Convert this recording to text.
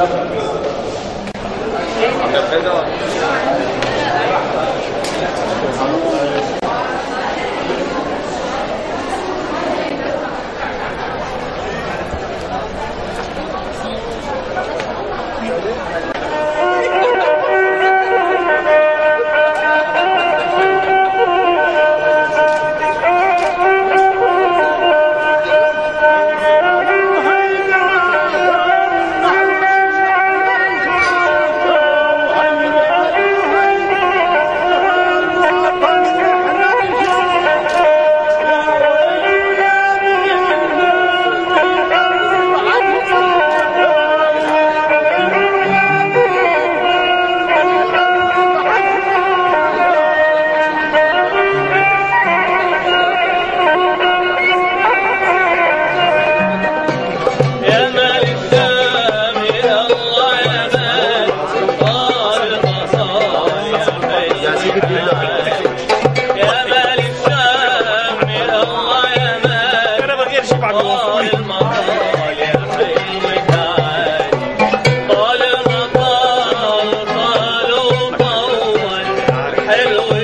감사합니다. Hello.